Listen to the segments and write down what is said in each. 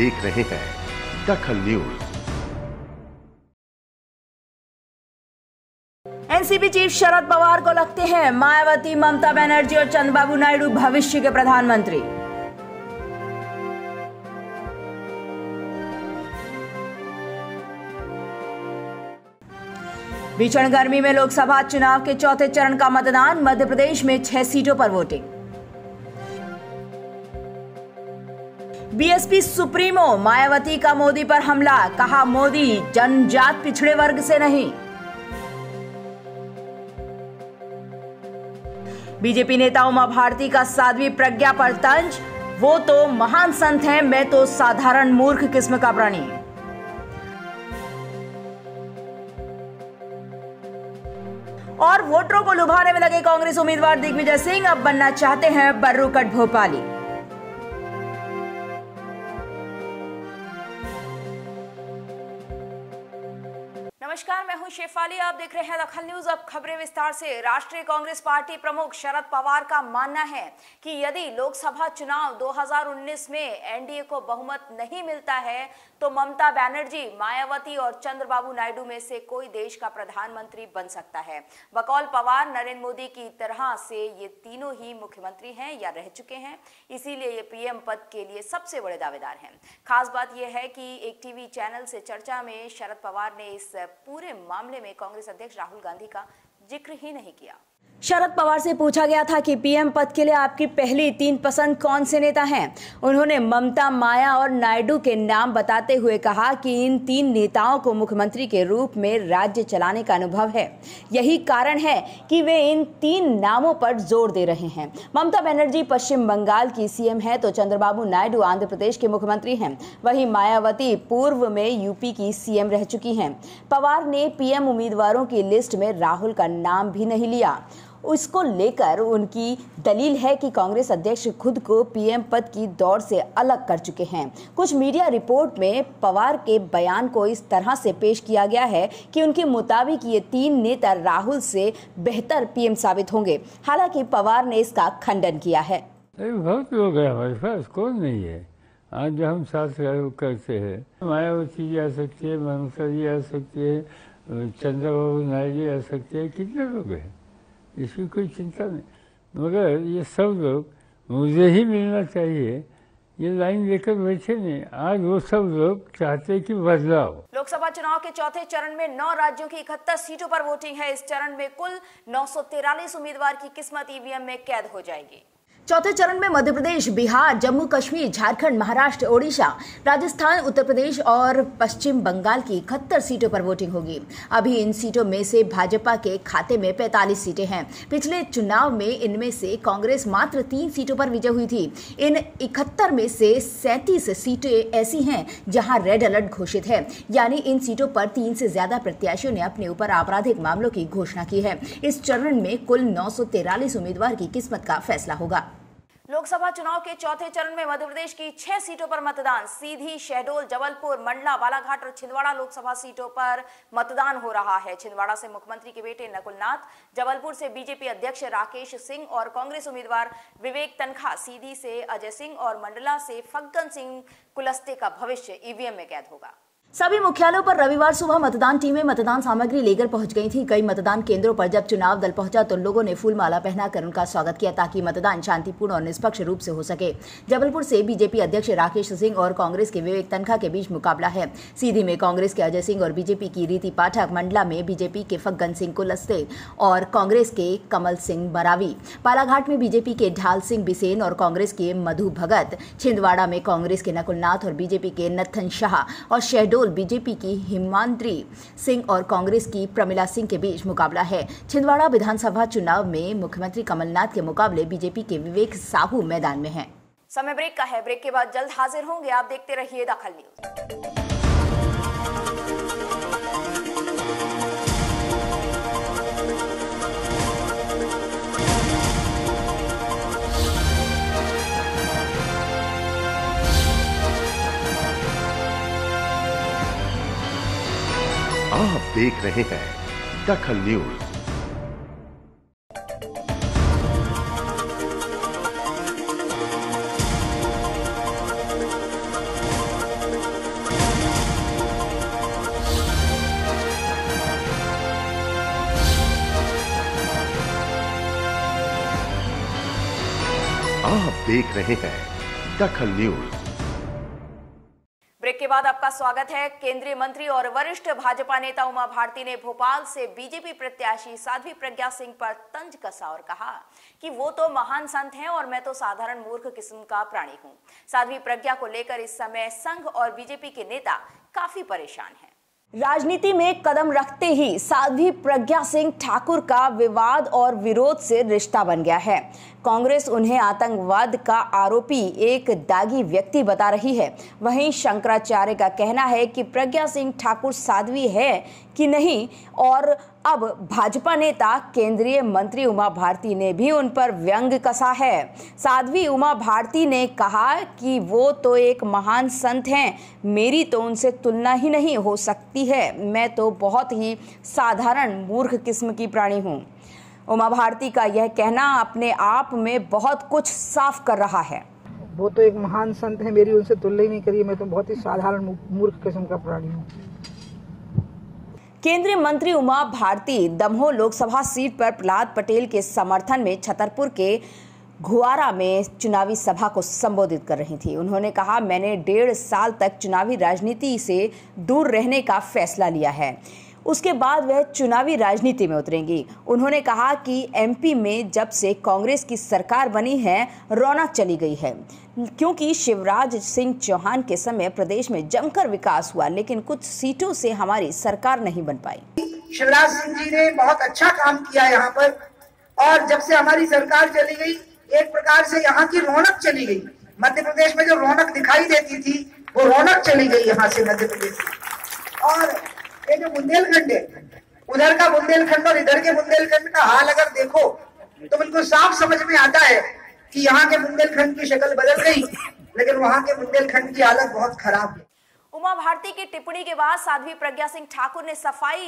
देख रहे हैं Dakhal news. NCP chief Sharad Pawar को लगते हैं मायावती, ममता बनर्जी और चंद्रबाबू नायडू भविष्य के प्रधानमंत्री। भीषण गर्मी में लोकसभा चुनाव के चौथे चरण का मतदान मध्य प्रदेश में छह सीटों पर वोटिंग। बीएसपी सुप्रीमो मायावती का मोदी पर हमला, कहा मोदी, जनजात पिछड़े वर्ग से नहीं। बीजेपी नेता उमा भारती का साध्वी प्रज्ञा पर तंज, वो तो महान संत हैं, मैं तो साधारण मूर्ख किस्म का प्राणी। और वोटरों को लुभाने में लगे कांग्रेस उम्मीदवार दिग्विजय सिंह अब बनना चाहते हैं बर्रू कट भोपाली। नमस्कार, मैं हूँ शेफाली आप देख रहे हैं दखल न्यूज़। अब खबरें विस्तार से। राष्ट्रीय कांग्रेस पार्टी प्रमुख शरद पवार का मानना है कि यदि लोकसभा चुनाव 2019 में एनडीए को बहुमत नहीं मिलता है तो ममता बनर्जी, मायावती और चंद्रबाबू नायडू में से कोई देश का प्रधानमंत्री बन सकता है। बकौल पवार, नरेंद्र मोदी की तरह से ये तीनों ही मुख्यमंत्री हैं या रह चुके हैं। इसीलिए ये पीएम पद के लिए सबसे बड़े दावेदार हैं। खास बात यह है कि एक टीवी चैनल से चर्चा में शरद पवार ने इस पूरे मामले में कांग्रेस अध्यक्ष राहुल गांधी का ज़िक्र ही नहीं किया। शरद पवार से पूछा गया था कि पीएम पद के लिए आपकी पहली तीन पसंद कौन से नेता हैं? उन्होंने ममता, माया और नायडू के नाम बताते हुए कहा कि इन तीन नेताओं को मुख्यमंत्री के रूप में राज्य चलाने का अनुभव है। यही कारण है कि वे इन तीन नामों पर ज़ोर दे रहे हैं। ममता बनर्जी पश्चिम बंगाल की सीएम है तो चंद्रबाबू नायडू आंध्र प्रदेश के मुख्यमंत्री हैं। वहीं मायावती पूर्व में यूपी की सीएम रह चुकी हैं। पवार ने पीएम उम्मीदवारों की लिस्ट में राहुल का नाम भी नहीं लिया। उसको लेकर उनकी दलील है कि कांग्रेस अध्यक्ष खुद को पीएम पद की दौड़ से अलग कर चुके हैं। कुछ मीडिया रिपोर्ट में पवार के बयान को इस तरह से पेश किया गया है कि उनके मुताबिक ये तीन नेता राहुल से बेहतर पीएम साबित होंगे। हालाँकि पवार ने इसका खंडन किया है। बहुत लोग हैं हमारे पास कौन नहीं है? आज जो हम साथ करते हैं? मायावती जी आ सकती है ममता जी आ सकती है, चंद्रबाबू नायडू जी आ सकते हैं, कितने लोग हैं? इसकी कोई चिंता नहीं। मगर ये सब लोग मुझे ही मिलना चाहिए। ये लाइन लेकर बैठे नहीं। आज वो सब लोग चाहते कि बदलाव। लोकसभा चुनाव के चौथे चरण में नौ राज्यों की इकहत्तर सीटों पर वोटिंग है। इस चरण में कुल नौ उम्मीदवार की किस्मत ईवीएम में कैद हो जाएगी। चौथे चरण में मध्य प्रदेश बिहार, जम्मू, कश्मीर, झारखंड, महाराष्ट्र, ओडिशा, राजस्थान उत्तर प्रदेश और पश्चिम बंगाल की इकहत्तर सीटों पर वोटिंग होगी। अभी इन सीटों में से भाजपा के खाते में 45 सीटें हैं। पिछले चुनाव में इनमें से कांग्रेस मात्र तीन सीटों पर विजय हुई थी। इन इकहत्तर में से सैंतीस सीटें ऐसी हैं जहाँ रेड अलर्ट घोषित है। यानी इन सीटों पर तीन से ज़्यादा प्रत्याशियों ने अपने ऊपर आपराधिक मामलों की घोषणा की है। इस चरण में कुल नौ उम्मीदवार की किस्मत का फैसला होगा। लोकसभा चुनाव के चौथे चरण में मध्य प्रदेश की छह सीटों पर मतदान। सीधी शहडोल, जबलपुर, मंडला, बालाघाट और छिंदवाड़ा लोकसभा सीटों पर मतदान हो रहा है। छिंदवाड़ा से मुख्यमंत्री के बेटे नकुलनाथ, जबलपुर से बीजेपी अध्यक्ष राकेश सिंह और कांग्रेस उम्मीदवार विवेक तनखा, सीधी से अजय सिंह और मंडला से फग्गन सिंह कुलस्ते का भविष्य ईवीएम में कैद होगा। सभी मुख्यालयों पर रविवार सुबह मतदान टीमें मतदान सामग्री लेकर पहुँच गई थी। कई मतदान केंद्रों पर जब चुनाव दल पहुँचा तो लोगों ने फूल माला पहनाकर उनका स्वागत किया ताकि मतदान शांतिपूर्ण और निष्पक्ष रूप से हो सके। जबलपुर से बीजेपी अध्यक्ष राकेश सिंह और कांग्रेस के विवेक तनखा के बीच मुकाबला है। सीधी में कांग्रेस के अजय सिंह और बीजेपी की रीति पाठक मंडला में बीजेपी के फग्गन सिंह कुलस्ते और कांग्रेस के कमल सिंह बरावी। बालाघाट में बीजेपी के ढाल सिंह बिसेन और कांग्रेस के मधु भगत। छिंदवाड़ा में कांग्रेस के नकुलनाथ और बीजेपी के नथन शाह। और शहडोल शहडोल बीजेपी की हिमांद्री सिंह और कांग्रेस की प्रमिला सिंह के बीच मुकाबला है। छिंदवाड़ा विधानसभा चुनाव में मुख्यमंत्री कमलनाथ के मुकाबले बीजेपी के विवेक साहू मैदान में है। समय ब्रेक का है। ब्रेक के बाद जल्द हाजिर होंगे। आप देखते रहिए दखल न्यूज़। देख रहे हैं दखल न्यूज़। आप देख रहे हैं दखल न्यूज़। स्वागत है। केंद्रीय मंत्री और वरिष्ठ भाजपा नेता उमा भारती ने भोपाल से बीजेपी प्रत्याशी साध्वी प्रज्ञा सिंह पर तंज कसा और कहा कि वो तो महान संत हैं और मैं तो साधारण मूर्ख किस्म का प्राणी हूँ। साध्वी प्रज्ञा को लेकर इस समय संघ और बीजेपी के नेता काफ़ी परेशान हैं। राजनीति में कदम रखते ही साध्वी प्रज्ञा सिंह ठाकुर का विवाद और विरोध से रिश्ता बन गया है। कांग्रेस उन्हें आतंकवाद का आरोपी, एक दागी व्यक्ति बता रही है। वहीं शंकराचार्य का कहना है कि प्रज्ञा सिंह ठाकुर साध्वी है कि नहीं, और अब भाजपा नेता, केंद्रीय मंत्री उमा भारती ने भी उन पर व्यंग कसा है। साध्वी उमा भारती ने कहा कि वो तो एक महान संत हैं, मेरी तो उनसे तुलना ही नहीं हो सकती है। मैं तो बहुत ही साधारण मूर्ख किस्म की प्राणी हूँ। उमा भारती का यह कहना अपने आप में बहुत कुछ साफ़ कर रहा है। वो तो एक महान संत है मेरी उनसे तुलना ही नहीं करी मैं तो बहुत ही साधारण मूर्ख किस्म का प्राणी हूँ। केंद्रीय मंत्री उमा भारती दमोह लोकसभा सीट पर प्रहलाद पटेल के समर्थन में छतरपुर के घुआरा में चुनावी सभा को संबोधित कर रही थी। उन्होंने कहा मैंने डेढ़ साल तक चुनावी राजनीति से दूर रहने का फैसला लिया है। उसके बाद वह चुनावी राजनीति में उतरेंगी। उन्होंने कहा कि एमपी में जब से कांग्रेस की सरकार बनी है, रौनक चली गई है। क्योंकि शिवराज सिंह चौहान के समय प्रदेश में जमकर विकास हुआ, लेकिन कुछ सीटों से हमारी सरकार नहीं बन पाई। शिवराज सिंह जी ने बहुत अच्छा काम किया यहाँ पर, और जब से हमारी सरकार चली गई, एक प्रकार से यहाँ की रौनक चली गई। मध्य प्रदेश में जो रौनक दिखाई देती थी, वो रौनक चली गई यहाँ से मध्य प्रदेश और ये जो बुंदेलखंड है, उधर का बुंदेलखंड और इधर के बुंदेलखंड का हाल अगर देखो तो बिल्कुल साफ़ समझ में आता है कि यहाँ के बुंदेलखंड की शक्ल बदल गई, लेकिन वहाँ के बुंदेलखंड की हालत बहुत खराब है। उमा भारती की टिप्पणी के बाद साध्वी प्रज्ञा सिंह ठाकुर ने सफ़ाई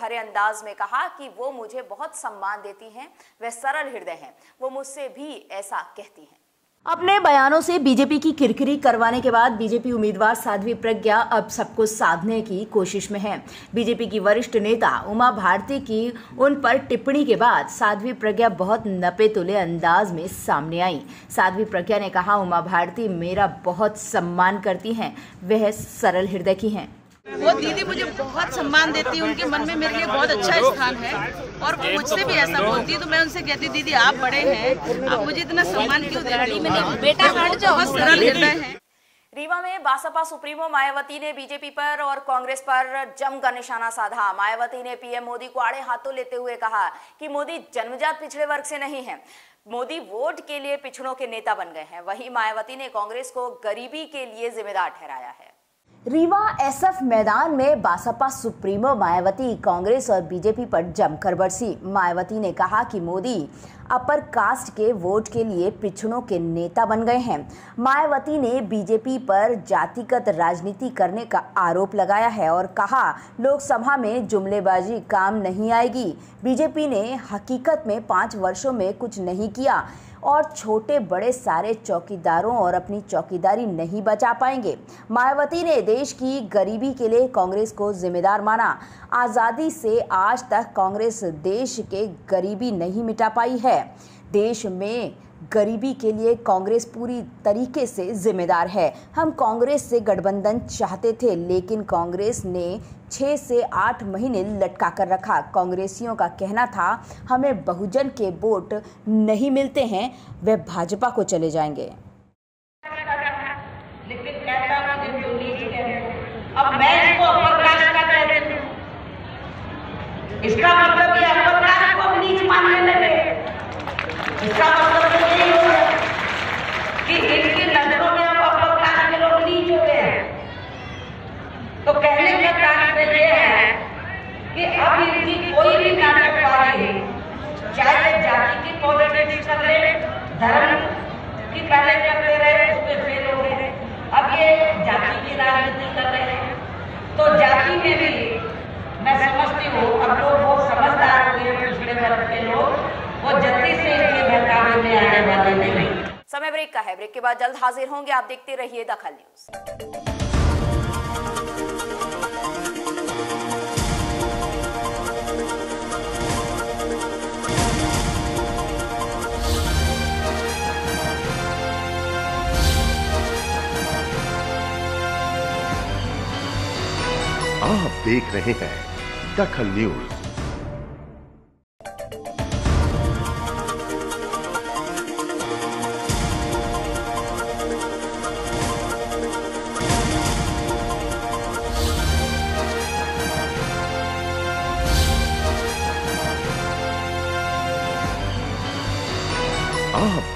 भरे अंदाज में कहा कि वो मुझे बहुत सम्मान देती हैं वह सरल हृदय हैं, वो मुझसे भी ऐसा कहती हैं। अपने बयानों से बीजेपी की किरकिरी करवाने के बाद बीजेपी उम्मीदवार साध्वी प्रज्ञा अब सबको साधने की कोशिश में है। बीजेपी की वरिष्ठ नेता उमा भारती की उन पर टिप्पणी के बाद साध्वी प्रज्ञा बहुत नपे तुले अंदाज में सामने आई। साध्वी प्रज्ञा ने कहा, उमा भारती मेरा बहुत सम्मान करती हैं, वह सरल हृदय की हैं। वो दीदी मुझे बहुत सम्मान देती है उनके मन में मेरे लिए बहुत अच्छा स्थान है और वो मुझसे भी ऐसा बोलती है तो मैं उनसे कहती दीदी आप बड़े हैं आप मुझे इतना सम्मान क्यों दे रही बेटा बहुत सरल हृदय है। रीवा में बासपा सुप्रीमो मायावती ने बीजेपी पर और कांग्रेस पर जमकर निशाना साधा। मायावती ने पीएम मोदी को आड़े हाथों लेते हुए कहा कि मोदी जन्मजात पिछड़े वर्ग से नहीं है। मोदी वोट के लिए पिछड़ों के नेता बन गए हैं। वहीं मायावती ने कांग्रेस को गरीबी के लिए जिम्मेदार ठहराया है। रीवा एसएफ मैदान में बासपा सुप्रीमो, मायावती कांग्रेस और बीजेपी पर जमकर बरसी। मायावती ने कहा कि मोदी अपर कास्ट के वोट के लिए पिछड़ों के नेता बन गए हैं। मायावती ने बीजेपी पर जातिगत राजनीति करने का आरोप लगाया है और कहा, लोकसभा में जुमलेबाजी काम नहीं आएगी। बीजेपी ने हकीकत में पाँच वर्षों में कुछ नहीं किया। और छोटे बड़े सारे चौकीदारों और अपनी चौकीदारी नहीं बचा पाएँगे। मायावती ने देश की गरीबी के लिए कांग्रेस को जिम्मेदार माना। आज़ादी से आज तक कांग्रेस देश के गरीबी नहीं मिटा पाई है। देश में गरीबी के लिए कांग्रेस पूरी तरीके से जिम्मेदार है। हम कांग्रेस से गठबंधन चाहते थे, लेकिन कांग्रेस ने छः से आठ महीने लटका कर रखा। कांग्रेसियों का कहना था, हमें बहुजन के वोट नहीं मिलते हैं, वे भाजपा को चले जाएँगे। इसको मतलब ये अपर को नीच मानने लगे इसका मतलब तो यही हो गया कि इनकी ब्रेक का है। ब्रेक के बाद जल्द हाजिर होंगे। आप देखते रहिए दखल न्यूज़। आप देख रहे हैं दखल न्यूज़।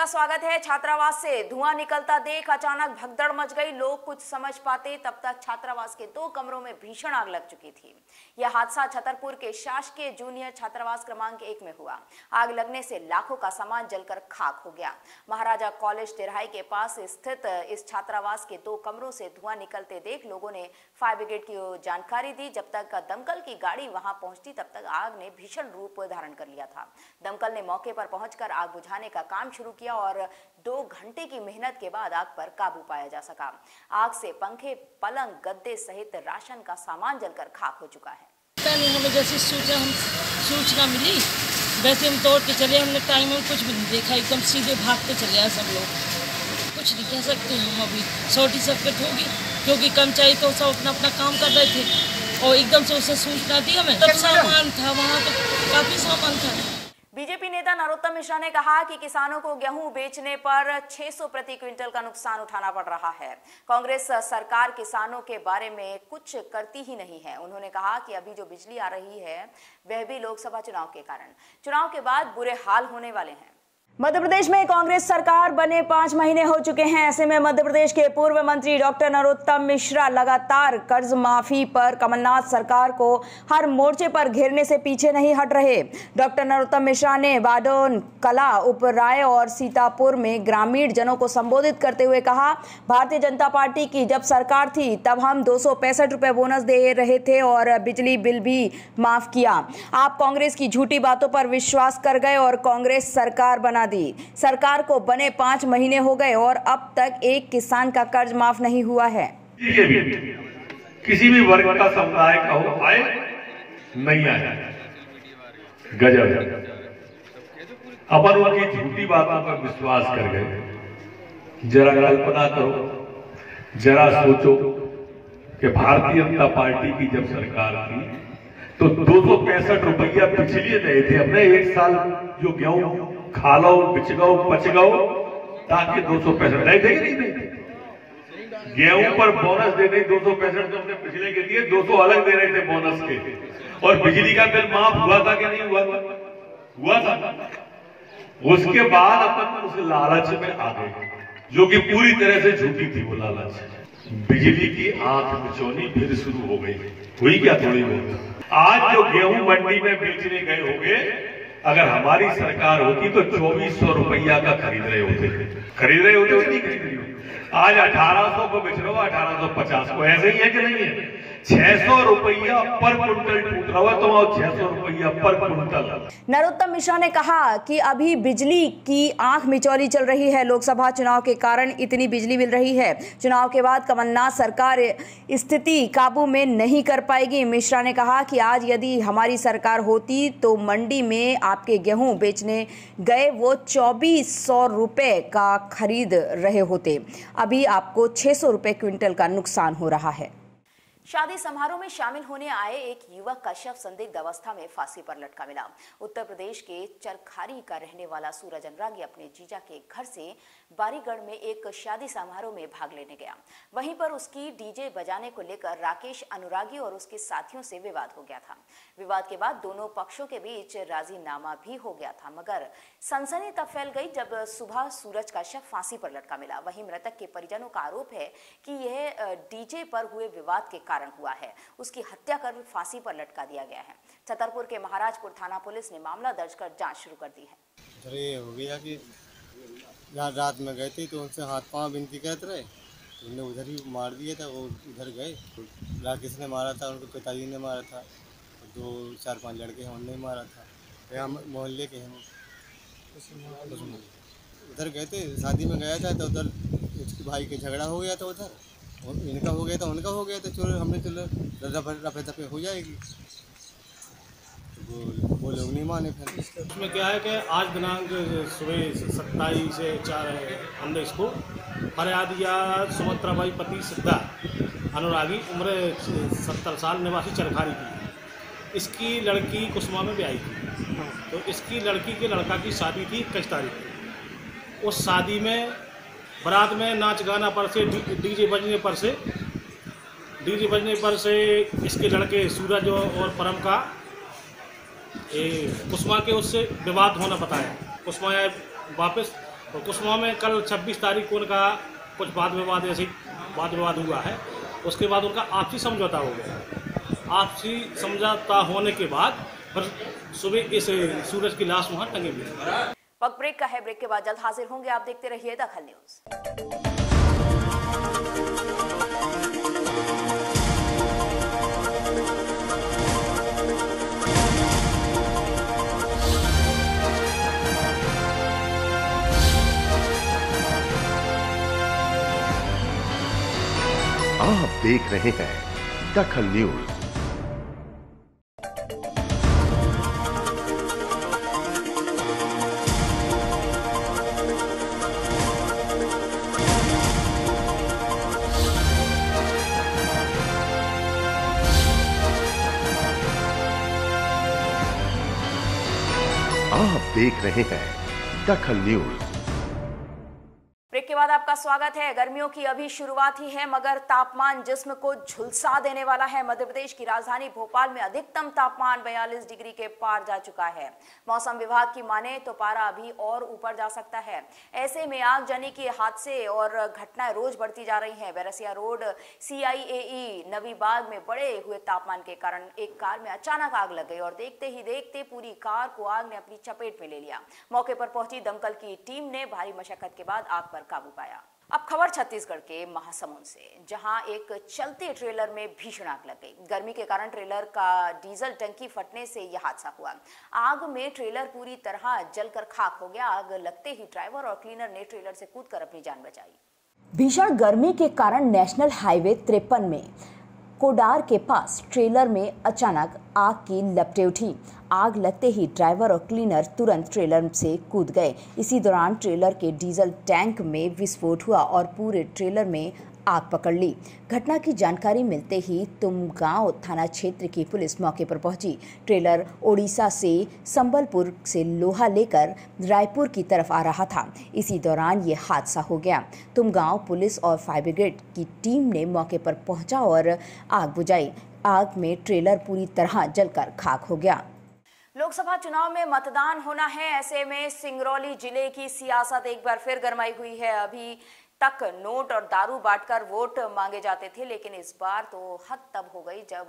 आपका स्वागत है छात्रावास से। धुआँ निकलता देख अचानक भगदड़ मच गई। लोग कुछ समझ पाते, तब तक छात्रावास के दो कमरों में भीषण आग लग चुकी थी। यह हादसा छतरपुर के शासकीय जूनियर छात्रावास क्रमांक एक में हुआ। आग लगने से लाखों का सामान जलकर खाक हो गया। महाराजा कॉलेज तिराई के पास स्थित इस छात्रावास के दो कमरों से धुआँ निकलते देख लोगों ने फायर ब्रिगेड की जानकारी दी। जब तक दमकल की गाड़ी वहाँ पहुँचती, तब तक आग ने भीषण रूप धारण कर लिया था। दमकल ने मौके पर पहुंचकर आग बुझाने का काम शुरू किया और दो घंटे की मेहनत के बाद आग पर काबू पाया जा सका। आग से पंखे पलंग गद्दे सहित राशन का सामान जलकर खाक हो चुका है। पता नहीं हमें जैसे सूचना हम सूचना मिली। वैसे हम दौड़ के चले हमने टाइम में कुछ भी नहीं देखा। एकदम सीधे भाग के चले आए सब लोग। कुछ नहीं कह सकते हम अभी। शॉर्टी सर्किट होगी क्योंकि कर्मचारी तो सब अपना अपना काम कर रहे थे। और एकदम से उसे सूचना दी हमें। तब सामान था वहाँ तो काफ़ी सामान था। बीजेपी नेता नरोत्तम मिश्रा ने कहा कि किसानों को गेहूँ बेचने पर 600 प्रति क्विंटल का नुकसान उठाना पड़ रहा है। कांग्रेस सरकार किसानों के बारे में कुछ करती ही नहीं है। उन्होंने कहा कि अभी जो बिजली आ रही है, वह भी लोकसभा चुनाव के कारण। चुनाव के बाद बुरे हाल होने वाले हैं। मध्य प्रदेश में कांग्रेस सरकार बने पाँच महीने हो चुके हैं। ऐसे में मध्य प्रदेश के पूर्व मंत्री डॉक्टर नरोत्तम मिश्रा लगातार कर्ज माफ़ी पर कमलनाथ सरकार को हर मोर्चे पर घेरने से पीछे नहीं हट रहे। डॉक्टर नरोत्तम मिश्रा ने बाडोन कला उपराय और सीतापुर में ग्रामीण जनों को संबोधित करते हुए कहा, भारतीय जनता पार्टी की जब सरकार थी, तब हम दो सौ पैंसठ रुपए बोनस दे रहे थे और बिजली बिल भी माफ़ किया। आप कांग्रेस की झूठी बातों पर विश्वास कर गए और कांग्रेस सरकार बना दी। सरकार को बने पाँच महीने हो गए और अब तक एक किसान का कर्ज माफ़ नहीं हुआ है। किसी भी वर्ग का समुदाय का हो, आए, नहीं आया गजब। अपन उनकी झूठी बातों पर विश्वास कर गए। जरा कल्पना करो, जरा सोचो कि भारतीय जनता पार्टी की जब सरकार थी तो दो सौ पैंसठ रुपया पिछले रहे थे। हमने एक साल जो गेहूँ खा लो बिच गो पच गो ताकि दो सौ पैंसठ नहीं थे नहीं थे गेहूँ पर बोनस दे रहे दो सौ पैंसठ तो हमने पिछले के दिए दो सौ अलग दे रहे थे बोनस के। और बिजली का बिल माफ़ हुआ था कि नहीं हुआ था? हुआ था। उसके बाद अपन उस लालच में आ गए, जो कि पूरी तरह से झूठी थी वो लालच। बिजली की आँख बिचौनी फिर शुरू हो गई। हुई क्या थोड़ी बहुत? आज जो गेहूँ मंडी में बेचने गए होंगे अगर हमारी सरकार होती तो चौबीस सौ रुपया का खरीद रहे होते। खरीद रहे होते नहीं खरीद रही होती आज अठारह सौ को बेच रहे हो, अठारह सौ पचास को। ऐसे ही है कि नहीं है? छह सौ रुपया पर कुंटल टूट रहा है तो छह सौ रुपया पर कुंटल नरोत्तम मिश्रा ने कहा कि अभी बिजली की आँख मिचौली चल रही है। लोकसभा चुनाव के कारण इतनी बिजली मिल रही है। चुनाव के बाद कमलनाथ सरकार स्थिति काबू में नहीं कर पाएगी। मिश्रा ने कहा कि आज यदि हमारी सरकार होती तो मंडी में आपके गेहूँ बेचने गए वो चौबीस सौ रुपये का खरीद रहे होते। अभी आपको छह सौ रुपए क्विंटल का नुकसान हो रहा है। शादी समारोह में शामिल होने आए एक युवक का शव संदिग्ध अवस्था में फांसी पर लटका मिला। उत्तर प्रदेश के चरखारी का रहने वाला सूरज अनुरागी अपने जीजा के घर से बारीगढ़ में एक शादी समारोह में भाग लेने गया। वहीं पर उसकी डीजे बजाने को लेकर राकेश अनुरागी और उसके साथियों से विवाद हो गया था। विवाद के बाद दोनों पक्षों के बीच राजीनामा भी हो गया था, मगर सनसनी तब फैल गई जब सुबह सूरज का शव फांसी पर लटका मिला। वहीं मृतक के परिजनों का आरोप है कि यह डीजे पर हुए विवाद के कारण हुआ है। उसकी हत्या कर फांसी पर लटका दिया गया है। छतरपुर के महाराजपुर थाना पुलिस ने मामला दर्ज कर जाँच शुरू कर दी है। हो गया कि जहाँ रात में गए थे तो उनसे हाथ पाँव बिनती करते रहे। तो उन्हें उधर ही मार दिया था वो उधर गए। राकेश ने मारा था, उनके पिताजी ने मारा था दो चार पाँच लड़के हैं, उनने मारा था। तो यहाँ मोहल्ले के हैं उधर गए थे, शादी में गया था तो उधर उसके भाई के झगड़ा हो गया था उधर। इनका हो गया था, उनका हो गया था चलो हमने चलो रफे रफे दफे हो जाएगी। तो वो वो लोग नहीं माने फिर इसमें क्या है कि आज दिनांक सुबह सत्ताईस से चार हमने इसको फरियादिया सुमत्रा बाई पति सिद्धा अनुरागी, उम्र सत्तर साल, निवासी चरखारी की। इसकी लड़की कुसमा में भी आई थी। तो इसकी लड़की के लड़का की शादी थी इक्कीस तारीख उस शादी में, बारात में नाच गाना पर से डीजे बजने पर से, डीजे बजने पर से इसके लड़के सूरज और परम का कुसमा के उससे विवाद होना बताया। कुसमा आए वापस और कुसमा में कल 26 तारीख को उनका कुछ वाद विवाद ऐसे वाद विवाद हुआ है। उसके बाद उनका आपसी समझौता हो गया। आपसी समझौता होने के बाद फिर सुबह इस सूरज की लाश वहाँ टंगी हुई वक्त ब्रेक का है, ब्रेक के बाद जल्द हाजिर होंगे। आप देखते रहिए दखल न्यूज़। देख रहे हैं दखल न्यूज़। आप देख रहे हैं दखल न्यूज़। आपका स्वागत है। गर्मियों की अभी शुरुआत ही है, मगर तापमान जिस्म को झुलसा देने वाला है। मध्य प्रदेश की राजधानी भोपाल में अधिकतम तापमान 42 डिग्री के पार जा चुका है। मौसम विभाग की माने तो पारा अभी और ऊपर जा सकता है। ऐसे में आगजनी के हादसे और घटनाएँ रोज बढ़ती जा रही हैं। बैरसिया रोड सीआईएई नवी बाग में बड़े हुए तापमान के कारण एक कार में अचानक आग लग गई और देखते ही देखते पूरी कार को आग ने अपनी चपेट में ले लिया। मौके पर पहुँची दमकल की टीम ने भारी मशक्कत के बाद आग पर काबू पाया। अब खबर छत्तीसगढ़ के महासमुंद से, जहाँ एक चलते ट्रेलर में भीषण आग लग गई। गर्मी के कारण ट्रेलर का डीजल टंकी फटने से यह हादसा हुआ। आग में ट्रेलर पूरी तरह जलकर खाक हो गया। आग लगते ही ड्राइवर और क्लीनर ने ट्रेलर से कूदकर अपनी जान बचाई। भीषण गर्मी के कारण नेशनल हाईवे तिरपन में कोडार के पास ट्रेलर में अचानक आग की लपटें उठी। आग लगते ही ड्राइवर और क्लीनर तुरंत ट्रेलर से कूद गए। इसी दौरान ट्रेलर के डीजल टैंक में विस्फोट हुआ और पूरे ट्रेलर में आग पकड़ ली। घटना की जानकारी मिलते ही तुम गाँव थाना क्षेत्र की पुलिस मौके पर पहुँची। ट्रेलर ओडिशा से संबलपुर से लोहा लेकर रायपुर की तरफ़ आ रहा था। इसी दौरान ये हादसा हो गया। तुम गाँव पुलिस और फायर ब्रिगेड की टीम ने मौके पर पहुँचा और आग बुझाई। आग में ट्रेलर पूरी तरह जलकर खाक हो गया। लोकसभा चुनाव में मतदान होना है। ऐसे में सिंगरौली ज़िले की सियासत एक बार फिर गरमाई हुई है। अभी तक नोट और दारू बांटकर वोट मांगे जाते थे, लेकिन इस बार तो हद तब हो गई जब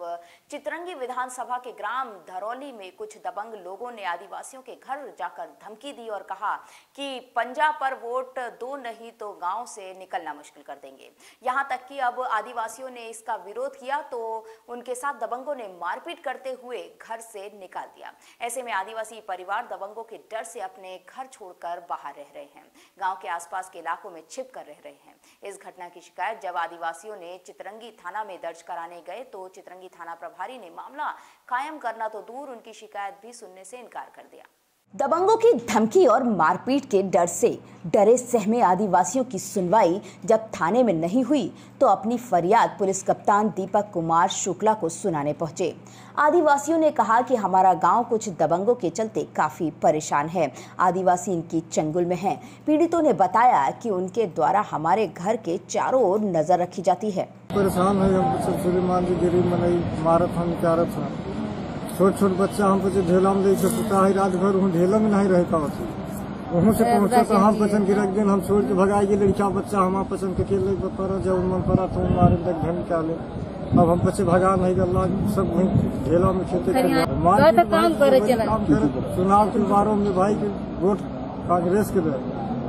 चितरंगी विधानसभा के ग्राम धरौली में कुछ दबंग लोगों ने आदिवासियों के घर जाकर धमकी दी और कहा कि पंजा पर वोट दो नहीं तो गाँव से निकलना मुश्किल कर देंगे। यहाँ तक कि अब आदिवासियों ने इसका विरोध किया तो उनके साथ दबंगों ने मारपीट करते हुए घर से निकाल दिया। ऐसे में आदिवासी परिवार दबंगों के डर से अपने घर छोड़कर बाहर रह रहे हैं। गाँव के आसपास के इलाकों में छिप कर रह रहे हैं। इस घटना की शिकायत जब आदिवासियों ने चितरंगी थाना में दर्ज कराने गए तो चितरंगी थाना प्रभारी ने मामला कायम करना तो दूर, उनकी शिकायत भी सुनने से इनकार कर दिया। दबंगों की धमकी और मारपीट के डर से डरे सहमे आदिवासियों की सुनवाई जब थाने में नहीं हुई तो अपनी फरियाद पुलिस कप्तान दीपक कुमार शुक्ला को सुनाने पहुँचे। आदिवासियों ने कहा कि हमारा गाँव कुछ दबंगों के चलते काफ़ी परेशान है। आदिवासी इनकी चंगुल में हैं। पीड़ितों ने बताया कि उनके द्वारा हमारे घर के चारों ओर नज़र रखी जाती है। परेशान है छोट छोट बच्चा हम बच्चे ढेला में लेके सुता है रात भर वहाँ ढेला में नहीं रह पावत वहाँ से पहुँचा तो हम पसंद गिरक दिन हम छोड़ के भगा गए लड़का बच्चा हम पसंद के खेल पर जब मन पड़ा तो मारे तक धन निकाले अब हम बच्चे भगा नहीं गल्ला सब ढेला में खेते काम करे चुनाव के बारों में भाई के वोट कांग्रेस के दे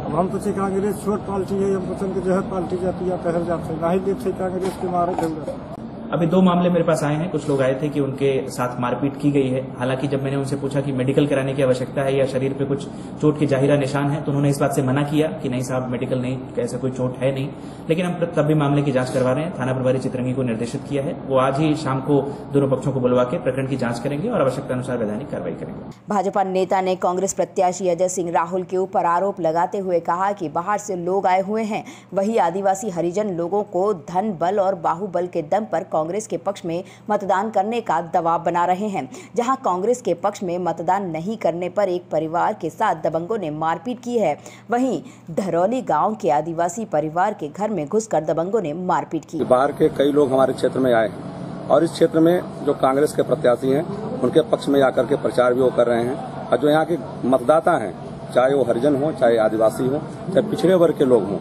अब हम पछे कांग्रेस छोट पार्टी है हम पसंद के जहर पार्टी जाती है कहल जाते। नहीं देते कांग्रेस के मारे ज़रूरत अभी दो मामले मेरे पास आए हैं। कुछ लोग आए थे कि उनके साथ मारपीट की गई है। हालाँकि जब मैंने उनसे पूछा कि मेडिकल कराने की आवश्यकता है या शरीर पे कुछ चोट के जाहिरा निशान है तो उन्होंने इस बात से मना किया कि नहीं साहब, मेडिकल नहीं, ऐसा कोई चोट है नहीं। लेकिन हम तब भी मामले की जाँच करवा रहे हैं। थाना प्रभारी चित्रंगी को निर्देशित किया है। वो आज ही शाम को दोनों पक्षों को बुलवा के प्रकरण की जाँच करेंगे और आवश्यकता अनुसार वैधानिक कार्रवाई करेंगे। भाजपा नेता ने कांग्रेस प्रत्याशी अजय सिंह राहुल के ऊपर आरोप लगाते हुए कहा कि बाहर से लोग आए हुए हैं। वही आदिवासी हरिजन लोगों को धन, बल और बाहुबल के दम पर कांग्रेस के पक्ष में मतदान करने का दबाव बना रहे हैं, जहाँ कांग्रेस के पक्ष में मतदान नहीं करने पर एक परिवार के साथ दबंगों ने मारपीट की है। वहीं धरौली गाँव के आदिवासी परिवार के घर में घुसकर दबंगों ने मारपीट की। बाहर के कई लोग हमारे क्षेत्र में आए और इस क्षेत्र में जो कांग्रेस के प्रत्याशी हैं, उनके पक्ष में आकर के प्रचार भी वो कर रहे हैं। और जो यहाँ के मतदाता हैं, चाहे वो हरिजन हो, चाहे आदिवासी हो, चाहे पिछड़े वर्ग के लोग हों,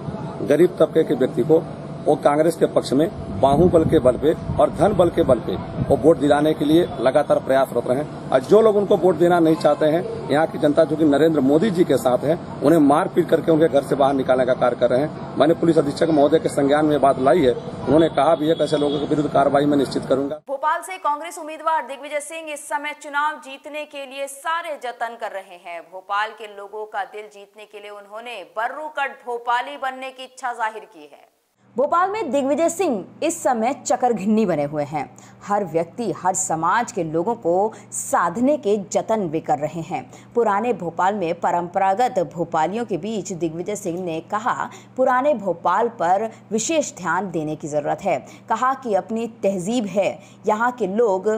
गरीब तबके के व्यक्ति को वो कांग्रेस के पक्ष में बाहू बल के बल पे और धन बल के बल पे वो वोट दिलाने के लिए लगातार प्रयासरत रहे और जो लोग उनको वोट देना नहीं चाहते हैं, यहाँ की जनता जो कि नरेंद्र मोदी जी के साथ है, उन्हें मार पीट करके उनके घर से बाहर निकालने का कार्य कर रहे हैं। मैंने पुलिस अधीक्षक महोदय के संज्ञान में बात लाई है। उन्होंने कहा भी है कि ऐसे लोगों के विरुद्ध कार्रवाई में निश्चित करूँगा। भोपाल से कांग्रेस उम्मीदवार दिग्विजय सिंह इस समय चुनाव जीतने के लिए सारे जतन कर रहे हैं। भोपाल के लोगों का दिल जीतने के लिए उन्होंने बर्रू कट भोपाली बनने की इच्छा ज़ाहिर की है। भोपाल में दिग्विजय सिंह इस समय चकर घिन्नी बने हुए हैं। हर व्यक्ति, हर समाज के लोगों को साधने के जतन भी कर रहे हैं। पुराने भोपाल में परंपरागत भोपालियों के बीच दिग्विजय सिंह ने कहा, पुराने भोपाल पर विशेष ध्यान देने की ज़रूरत है। कहा कि अपनी तहजीब है। यहाँ के लोग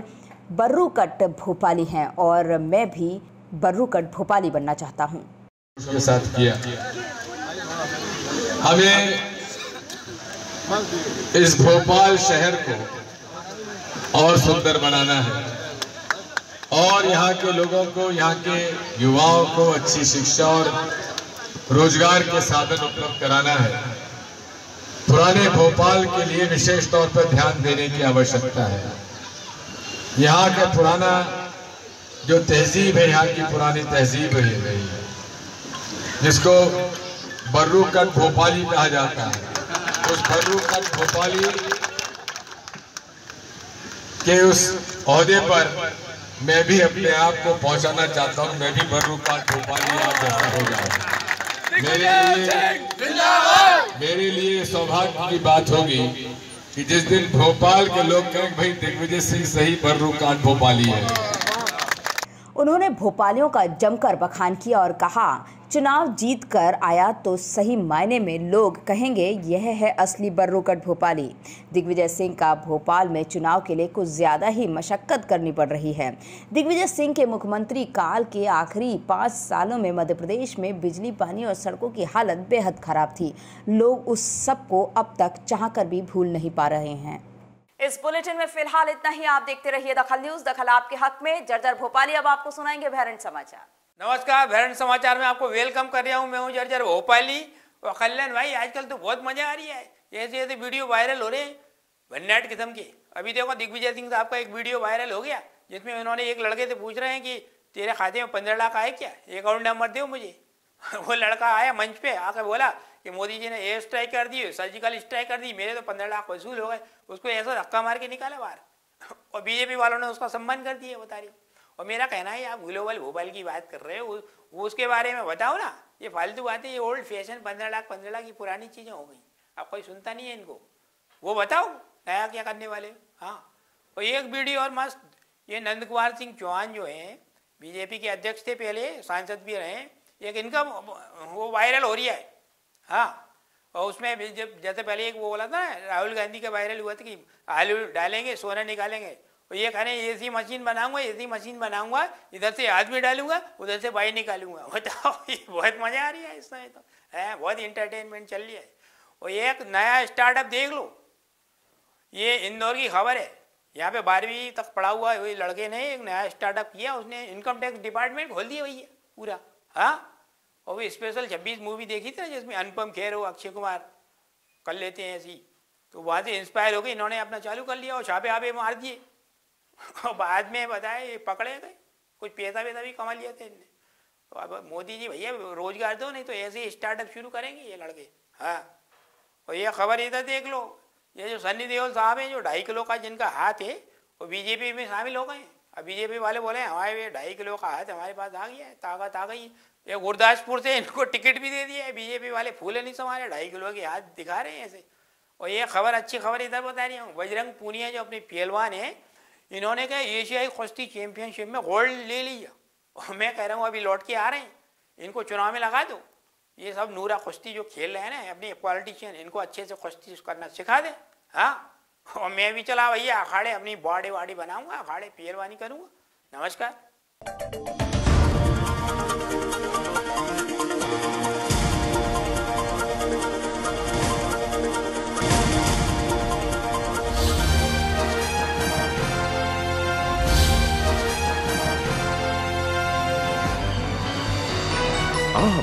बर्रू कट भोपाली हैं और मैं भी बर्रू कट भोपाली बनना चाहता हूँ। हमें इस भोपाल शहर को और सुंदर बनाना है। और यहाँ के लोगों को, यहाँ के युवाओं को अच्छी शिक्षा और रोज़गार के साधन उपलब्ध कराना है। पुराने भोपाल के लिए विशेष तौर पर ध्यान देने की आवश्यकता है। यहाँ का पुराना जो तहजीब है, यहाँ की पुरानी तहजीब है, जिसको बर्रू भोपाली कहा जाता है। उस बर्रू भोपाली के उस अहदे पर मैं भी अपने आप को पहुंचाना चाहता हूँ। मैं भी बर्रू भोपाली आप जैसा हो जाऊँ। मेरे लिए मेरे लिए सौभाग्य की बात होगी कि जिस दिन भोपाल के लोग कहें भाई दिग्विजय सिंह सही काट भोपाली है। उन्होंने भोपालियों का जमकर बखान किया और कहा चुनाव जीत कर आया तो सही मायने में लोग कहेंगे, यह है असली बर्रूकट भोपाली। दिग्विजय सिंह का भोपाल में चुनाव के लिए कुछ ज़्यादा ही मशक्कत करनी पड़ रही है। दिग्विजय सिंह के मुख्यमंत्री काल के आखिरी पाँच सालों में मध्य प्रदेश में बिजली, पानी और सड़कों की हालत बेहद खराब थी। लोग उस सबको अब तक चाह कर भी भूल नहीं पा रहे हैं। इस बुलेटिन में फ़िलहाल इतना ही। आप देखते रहिए दखल न्यूज़। दखल आपके हक में। जर्जर भोपाली अब आपको सुनाएँगे भैरन समाचार। नमस्कार भैरन समाचार में आपको वेलकम कर रहा हूँ। मैं हूँ जर्जर भोपाली। और कल्याण भाई, आजकल तो बहुत मज़ा आ रही है। ऐसे ऐसे वीडियो वायरल हो रहे हैं, भन्नाट किस्म के। अभी देखो, दिग्विजय सिंह साहब का एक वीडियो वायरल हो गया, जिसमें उन्होंने एक लड़के से पूछ रहे हैं कि, तेरे खाते में पंद्रह लाख आए क्या? अकाउंट नंबर दो मुझे। वो लड़का आया मंच पे, आकर बोला कि, मोदी जी ने एयर स्ट्राइक कर दी सर्जिकल स्ट्राइक कर दी, मेरे तो पंद्रह लाख वसूल हो गए। उसको ऐसा धक्का मार के निकाला बाहर। और बीजेपी वालों ने उसका सम्मान कर दिया बता रही और मेरा कहना है, आप ग्लोबल भोपाल की बात कर रहे हो, वो उसके बारे में बताओ ना। ये फालतू बातें, ये ओल्ड फ़ैशन पंद्रह लाख पंद्रह लाख की पुरानी चीज़ें हो गई। आप कोई सुनता नहीं है इनको। वो बताओ, नया क्या करने वाले हाँ? और एक वीडियो और मस्त, ये नंद कुमार सिंह चौहान जो हैं, बीजेपी के अध्यक्ष थे पहले, सांसद भी रहे, एक इनका वो वायरल हो रही है। हाँ। और उसमें जब, जैसे पहले एक वो बोला था ना, राहुल गांधी का वायरल हुआ था कि आलू डालेंगे, सोना निकालेंगे। और ये हैं एसी मशीन बनाऊँगा एसी मशीन बनाऊँगा, इधर से आदमी डालूँगा, उधर से बाई निकालूँगा। बताओ, ये बहुत मज़ा आ रही है इस समय तो। है, बहुत इंटरटेनमेंट चल रही है। और एक नया स्टार्टअप देख लो। ये इंदौर की खबर है। यहाँ पे बारहवीं तक पढ़ा हुआ वही लड़के ने एक नया स्टार्टअप किया, उसने इनकम टैक्स डिपार्टमेंट खोल दिया भैया, पूरा। हाँ? और वो स्पेशल छब्बीस मूवी देखी थी ना, जिसमें अनुपम खेर हो अक्षय कुमार कर लेते हैं ऐसी तो वहाँ से इंस्पायर हो गए इन्होंने अपना चालू कर लिया और छापे आपे मार दिए। और बाद में बताए, ये पकड़े गए कुछ पैसा वैसा भी कमा लिया थे इनने। तो अब मोदी जी भैया, रोज़गार दो, नहीं तो ऐसे ही स्टार्टअप शुरू करेंगे ये लड़के। हाँ। और ये खबर इधर देख लो। ये जो सन्नी देओल साहब हैं, जो ढाई किलो का जिनका हाथ है, वो बीजेपी में शामिल हो गए अब बीजेपी वाले बोले, हमारे ये ढाई किलो का हाथ हमारे पास आ गया है ताकत आ गई ये गुरदासपुर से इनको टिकट भी दे दिया है। बीजेपी वाले फूले नहीं समारे ढाई किलो के हाथ दिखा रहे हैं ऐसे। और ये खबर, अच्छी खबर इधर बता रही हूँ। बजरंग पूनिया जो अपने पहलवान है इन्होंने क्या एशियाई कुश्ती चैंपियनशिप में गोल्ड ले लिया। और मैं कह रहा हूँ, अभी लौट के आ रहे हैं। इनको चुनाव में लगा दो। ये सब नूरा कुश्ती जो खेल रहे हैं ना, अपने पॉलिटिशियन, इनको अच्छे से कुश्ती करना सिखा दे। हाँ? और मैं भी चला, भैया, अखाड़े अपनी बॉडी वाड़ी बनाऊँगा, अखाड़े पहलवानी करूँगा। नमस्कार।